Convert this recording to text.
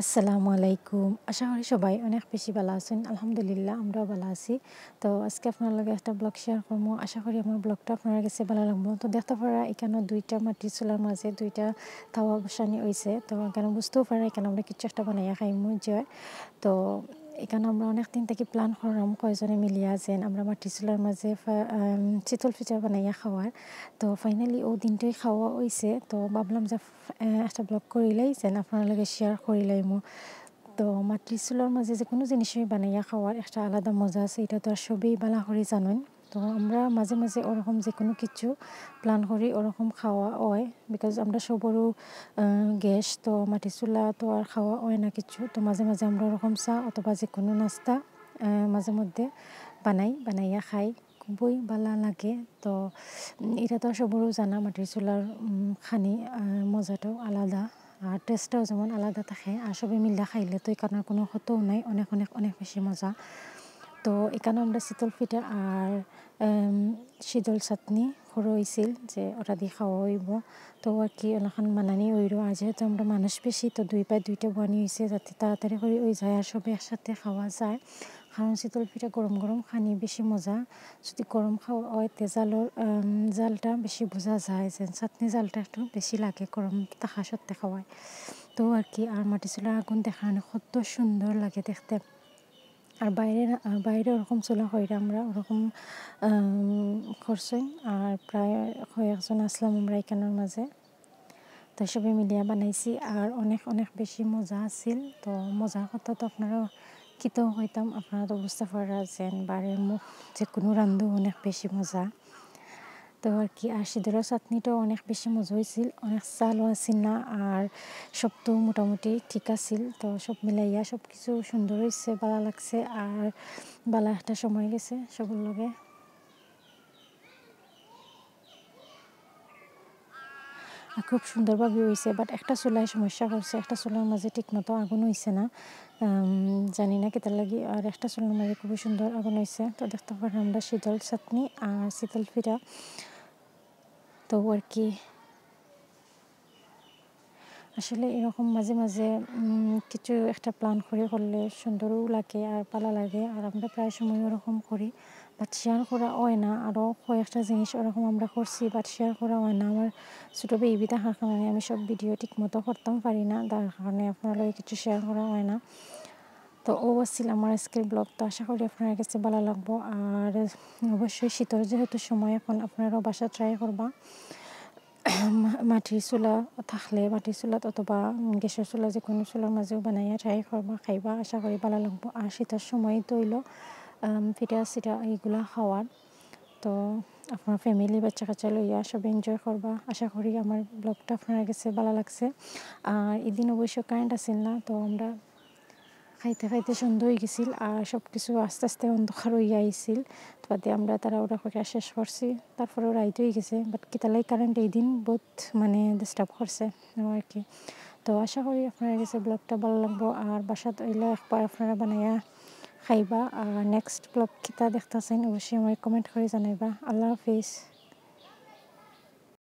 আসসালামু আলাইকুম। আশা করি সবাই অনেক বেশি ভালো আছেন। আলহামদুলিল্লাহ, আমরাও ভালো আছি। তো আজকে আপনার লগে একটা ব্লগ শেয়ার করব। আশা করি আমার ব্লগটা আপনার কাছে ভালো লাগবো। তো দেখতে পারা, এখানে দুইটা মাটির চুলার মাঝে দুইটা তাওয়া বসানি হয়েছে তো এখানে বুঝতেও পারা, এখানে আমরা কিছু একটা বানাইয়া খাইমু যে তো এখানে আমরা অনেক দিন থেকে প্ল্যান করলাম কয়জনে মিলিয়া যেন আমরা মাটি চুলার মাঝে চিতল পিঠা বানাইয়া খাওয়ার তো ফাইনালি ও দিনটাই খাওয়া হয়েছে তো ভাবলাম যে একটা ব্লগ করিলেই যেন আপনার লগে শেয়ার করিলাই মো তো মাটির চুলার মাঝে যে কোনো জিনিসই বানাইয়া খাওয়ার একটা আলাদা মজা আছে এটা তো আর সবই বালা করে জানেন তো আমরা মাঝে মাঝে ওরকম যে কোনো কিছু প্ল্যান করি, ওরকম খাওয়া হয় বিকজ আমরা সবরও গ্যাস তো মাটি চুলা তো আর খাওয়া হয় না কিছু। তো মাঝে মাঝে আমরা ওরকম চা অথবা যে কোনো নাস্তা মাঝে মধ্যে বানাই, বানাইয়া খাই। খুবই ভালো লাগে। তো এটা তো সবরও জানা, মাটির চুলার খানি মজাটাও আলাদা আর টেস্টটাও যেমন আলাদা থাকে, আর সবাই মিলে খাইলে তো এখানে কোনো ক্ষতও নাই। অনেক অনেক অনেক বেশি মজা। তো এখানে আমরা শীতল পিঠা আর শীতল চাটনি সৰু হয়েছিল যে ওটা দিয়ে খাওয়া হইব। তো আর কি ওনাখান মানানি হইল আর যেহেতু আমরা মানুষ বেশি, তো দুই পায়ে দুইটা বানি হয়েছে যাতে তাড়াতাড়ি করে ওই যায় আর সবাই একসাথে খাওয়া যায়। কারণ শীতল পিঠা গরম গরম খানি বেশি মজা। যদি গরম খাওয়া হয়, তে জালর জালটা বেশি বোঝা যায় যে চাটনি জালটা একটু বেশি লাগে গরম থাকা সত্ত্বে খাওয়ায়। তো আর কি আর মাটি চুলার আগুন দেখানো কত সুন্দর লাগে দেখতে। আর বাইরে বাইরে ওরকম চুলা হইরা আমরা ওরকম করছি। আর প্রায় কয়েকজন আসলাম আমরা এখানের মাঝে। তো সবাই মিলিয়া বানাইছি। আর অনেক অনেক বেশি মজা আছিল। তো মজার কথা তো আপনারা কিতো হইতাম। আপনারা তো বুঝতে পারছেন বাড়ির মুখ যে কোনো রান্ধু অনেক বেশি মজা। তো আর কি? আর সিঁদুরের চাটনিটাও অনেক বেশি মজা হয়েছিল অনেক চালও আছিল না, আর সব তো মোটামুটি ঠিক আছিল। তো সব মিলাইয়া সব কিছু সুন্দর হয়েছে ভালো লাগছে, আর ভালো একটা সময় গেছে সবার লগে। খুব সুন্দরভাবে হয়েছে বাট একটা চুলায় সমস্যা করছে, একটা চুলার মাঝে ঠিক মতো আগুন হয়েছে না। জানি না কেতার লাগি, আর একটা চুলার মাঝে খুবই সুন্দর আগুন হয়েছে তো দেখতে পারেন আমরা শীতল চাটনি আর শীতল ফিরা তো আর কি। আসলে এরকম মাঝে মাঝে কিছু একটা প্ল্যান করে করলে সুন্দরও লাগে আর ভালো লাগে। আর আমরা প্রায় সময় ওরকম করি বাট শেয়ার করা হয় না। আরও কয়েকটা জিনিস ওরকম আমরা করছি বাট শেয়ার করা হয় না। আমার ছোটো বেবি থাকার কারণে আমি সব ভিডিও ঠিক মতো করতাম পারি না। তার কারণে আপনারা কিছু শেয়ার করা হয় না। তো ও আসছিল আমার আজকের ব্লগ তো আশা করি আপনার কাছে ভালো লাগবো। আর অবশ্যই শীতের যেহেতু সময়, এখন আপনারাও বাসা ট্রাই করবা। মাটির চুলা থাকলে, মাটির চুলাত অথবা গ্যাসের চুলা যে কোনো চুলার মাঝেও বানাইয়া ট্রাই করবা, খাইবা, আশা করি ভালো লাগবো। আর শীতের সময় তৈল পিঠা চিঠা এইগুলা খাওয়ার। তো আপনার ফ্যামিলি বাচ্চা কাচ্চা লইয়া সব এনজয় করবা। আশা করি আমার ব্লগটা আপনার কাছে ভালো লাগছে। আর এদিন অবশ্য কারেন্ট আসিল না, তো আমরা খাইতে খাইতে সন্ধ্যা হয়ে গেছিল আর সব কিছু আস্তে আস্তে অন্ধকার হয়ে আইছিল। বাদে আমরা তারা ওরা করে শেষ করছি। তারপরেও রাইত হয়ে গেছে। বাট কিতালাই কারেন্ট এই দিন বহুত মানে ডিস্টার্ব করছে আর কি। তো আশা করি আপনার গেছে ব্লগটা ভালো লাগবো। আর বাসাত এলে একবার আপনারা বানাইয়া খাইবা। আর নেক্সট ব্লগ কিতা দেখতেছেন অবশ্যই আমার কমেন্ট করে জানাইবা। আল্লাহ হাফিজ।